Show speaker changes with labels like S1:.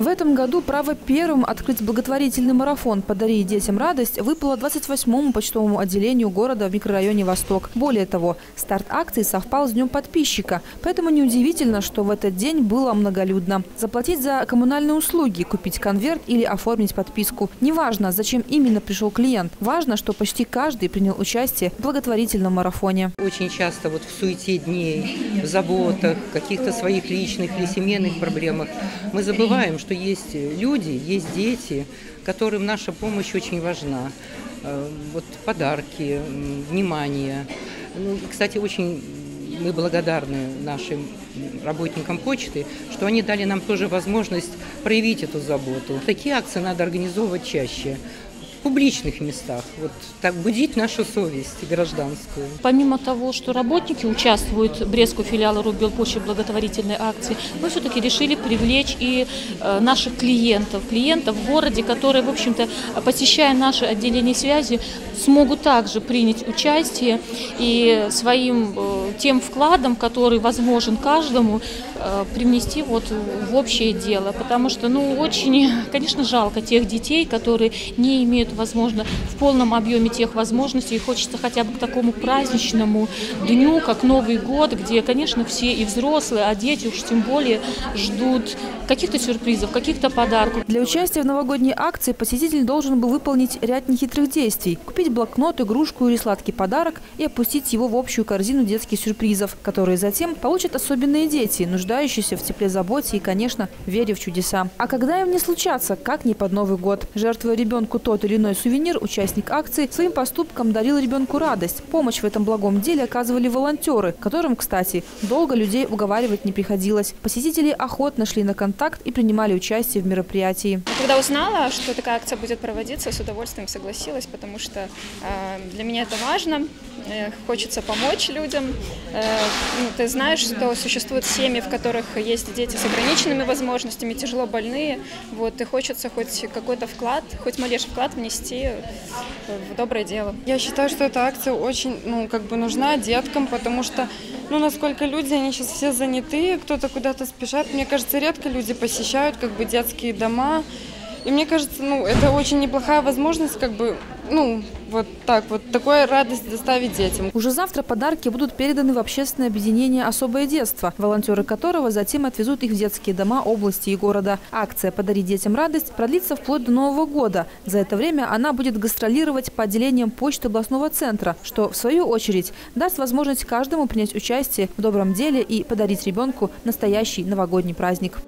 S1: В этом году право первым открыть благотворительный марафон «Подари детям радость» выпало 28-му почтовому отделению города в микрорайоне «Восток». Более того, старт акции совпал с днем подписчика, поэтому неудивительно, что в этот день было многолюдно. Заплатить за коммунальные услуги, купить конверт или оформить подписку. Неважно, зачем именно пришел клиент. Важно, что почти каждый принял участие в благотворительном марафоне.
S2: Очень часто вот в суете дней, в заботах, каких-то своих личных или семейных проблемах мы забываем, что есть люди, есть дети, которым наша помощь очень важна. Э, Вот подарки, внимание. Ну, кстати, очень мы благодарны нашим работникам почты, что они дали нам тоже возможность проявить эту заботу. Такие акции надо организовывать чаще публичных местах, вот так будить нашу совесть гражданскую.
S3: Помимо того, что работники участвуют в Брестского филиала Рубелпочты благотворительной акции, мы все-таки решили привлечь и э, наших клиентов, клиентов в городе, которые, в общем-то, посещая наше отделение связи, смогут также принять участие и своим э, тем вкладом, который возможен каждому, э, привнести вот в общее дело. Потому что, ну, очень, конечно, жалко тех детей, которые не имеют, возможно, в полном объеме тех возможностей. И хочется хотя бы к такому праздничному дню, как Новый год, где, конечно, все и взрослые, а дети уж тем более ждут каких-то сюрпризов, каких-то подарков.
S1: Для участия в новогодней акции посетитель должен был выполнить ряд нехитрых действий. Купить блокнот, игрушку или сладкий подарок и опустить его в общую корзину детских сюрпризов, которые затем получат особенные дети, нуждающиеся в тепле, заботе и, конечно, вере в чудеса. А когда им не случаться, как не под Новый год? Жертвуя ребенку тот или иной сувенир, участник акции своим поступком дарил ребенку радость. Помощь в этом благом деле оказывали волонтеры, которым, кстати, долго людей уговаривать не приходилось. Посетители охотно шли на контакт и принимали участие в мероприятии.
S4: Когда узнала, что такая акция будет проводиться, с удовольствием согласилась, потому что э, для меня это важно. Хочется помочь людям. Э, ну, ты знаешь, что существуют семьи, в которых есть дети с ограниченными возможностями, тяжело больные. Вот, и хочется хоть какой-то вклад, хоть малейший вклад внести в доброе дело.
S5: Я считаю, что эта акция очень, ну, как бы нужна деткам, потому что, ну, насколько люди, они сейчас все заняты, кто-то куда-то спешат. Мне кажется, редко люди посещают, как бы, детские дома. И мне кажется, ну, это очень неплохая возможность, как бы, ну, вот так вот, такую радость доставить детям.
S1: Уже завтра подарки будут переданы в общественное объединение «Особое детство», волонтеры которого затем отвезут их в детские дома области и города. Акция «Подари детям радость» продлится вплоть до Нового года. За это время она будет гастролировать по отделениям почты областного центра, что, в свою очередь, даст возможность каждому принять участие в добром деле и подарить ребенку настоящий новогодний праздник.